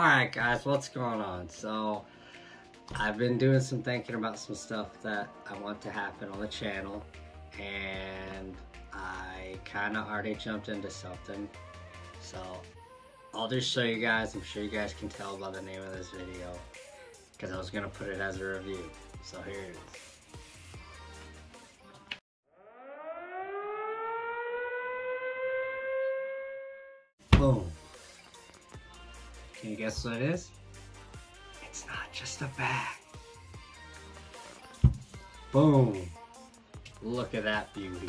Alright guys, what's going on? So, I've been doing some thinking about some stuff that I want to happen on the channel. And I kind of already jumped into something. So, I'll just show you guys. I'm sure you guys can tell by the name of this video. Because I was going to put it as a review. So here it is. Boom. Can you guess what it is? It's not just a bag. Boom. Look at that beauty.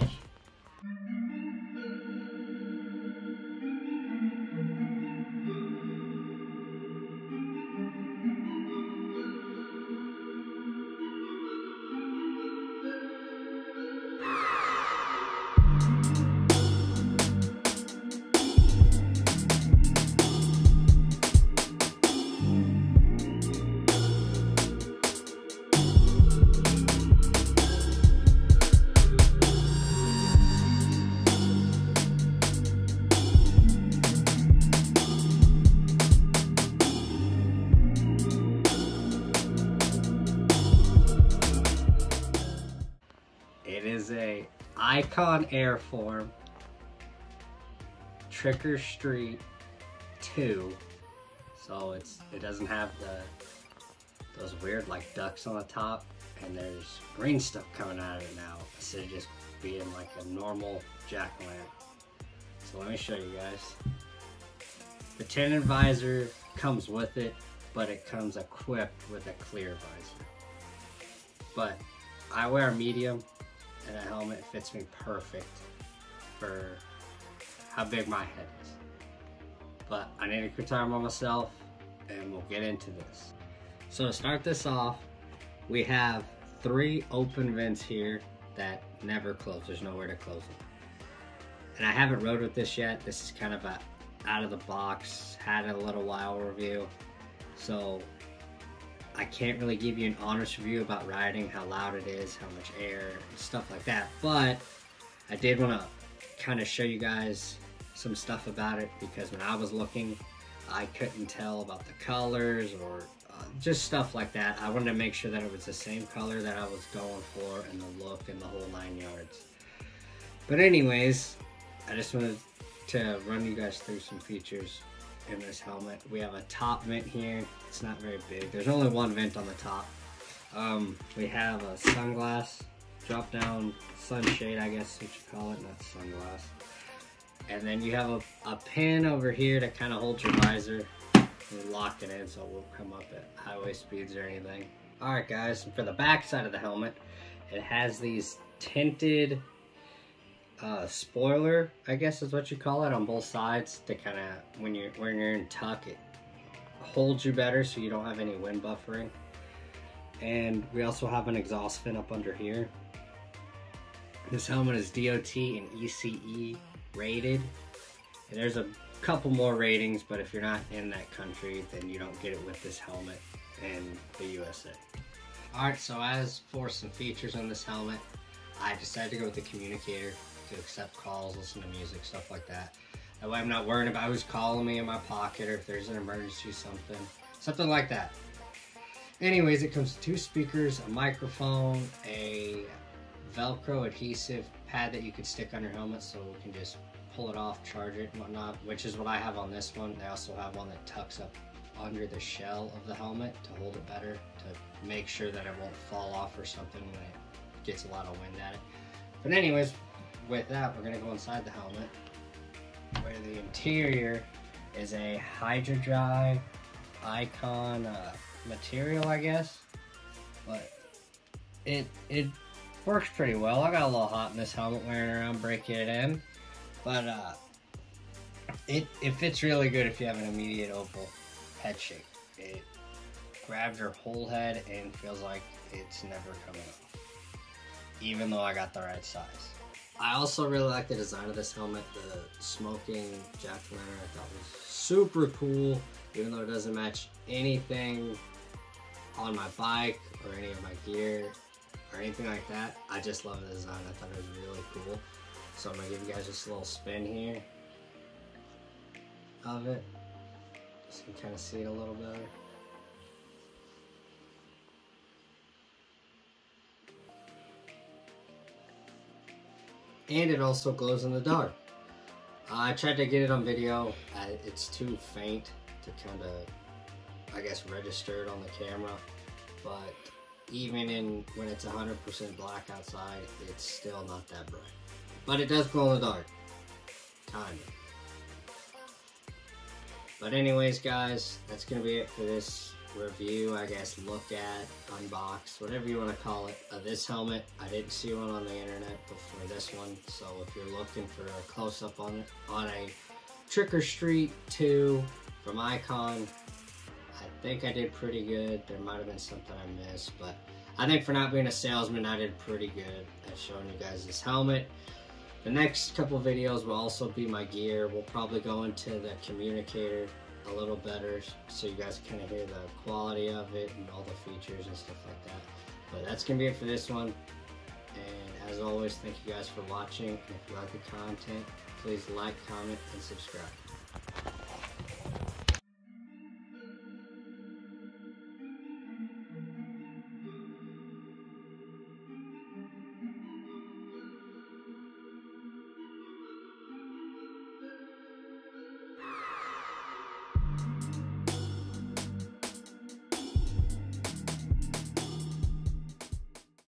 Icon Airform Trick or Street 2. So it's it doesn't have the those weird like ducks on the top and there's green stuff coming out of it now instead of just being like a normal jack-o'-lantern. So let me show you guys. The tinted visor comes with it, but it comes equipped with a clear visor. But I wear a medium and a helmet fits me perfect for how big my head is. But I need to on myself and we'll get into this. So to start this off, we have three open vents here that never close. There's nowhere to close them. And I haven't rode with this yet. This is kind of a out of the box, had a little while review. So I can't really give you an honest review about riding, how loud it is, how much air, and stuff like that. But I did want to kind of show you guys some stuff about it because when I was looking, I couldn't tell about the colors or uh, just stuff like that. I wanted to make sure that it was the same color that I was going for and the look and the whole nine yards. But anyways, I just wanted to run you guys through some features in this helmet. We have a top vent here. It's not very big. There's only one vent on the top. Um, we have a sunglass, drop down sunshade, I guess you call it, not sunglass. And then you have a, a pin over here to kind of hold your visor. You lock it in so it won't come up at highway speeds or anything. Alright guys, for the back side of the helmet, it has these tinted uh, spoiler, I guess is what you call it, on both sides to kind of, when you're, when you're in tuck, it holds you better so you don't have any wind buffering. And we also have an exhaust fin up under here. This helmet is DOT and ECE rated. And there's a couple more ratings, but if you're not in that country, then you don't get it with this helmet in the USA. Alright, so as for some features on this helmet, I decided to go with the communicator to accept calls, listen to music, stuff like that. That way I'm not worrying about who's calling me in my pocket or if there's an emergency something. Something like that. Anyways, it comes with two speakers, a microphone, a Velcro adhesive pad that you could stick on your helmet so you can just pull it off, charge it and whatnot, which is what I have on this one. They also have one that tucks up under the shell of the helmet to hold it better, to make sure that it won't fall off or something when it gets a lot of wind at it. But anyways, with that, we're gonna go inside the helmet where the interior is a Hydra-Dry icon uh, material, I guess. But it it works pretty well. I got a little hot in this helmet wearing around, breaking it in. But uh, it, it fits really good if you have an immediate oval head shape. It grabs your whole head and feels like it's never coming off. Even though I got the right size. I also really like the design of this helmet. The smoking jack-o'-lantern I thought was super cool, even though it doesn't match anything on my bike or any of my gear or anything like that. I just love the design. I thought it was really cool. So I'm gonna give you guys just a little spin here of it. So you can kind of see it a little better. And it also glows in the dark. I tried to get it on video. It's too faint to kind of, I guess, register it on the camera. But even in when it's 100% black outside, it's still not that bright. But it does glow in the dark. Kind of. But anyways, guys, that's going to be it for this review, I guess, look at, unbox, whatever you want to call it, of this helmet. I didn't see one on the internet before this one, so if you're looking for a close-up on it, on a Trick or Street 2 from Icon, I think I did pretty good. There might have been something I missed, but I think for not being a salesman, I did pretty good at showing you guys this helmet. The next couple videos will also be my gear. We'll probably go into the communicator a little better so you guys kind of hear the quality of it and all the features and stuff like that. But that's going to be it for this one. And as always, thank you guys for watching. If you like the content, please like, comment, and subscribe.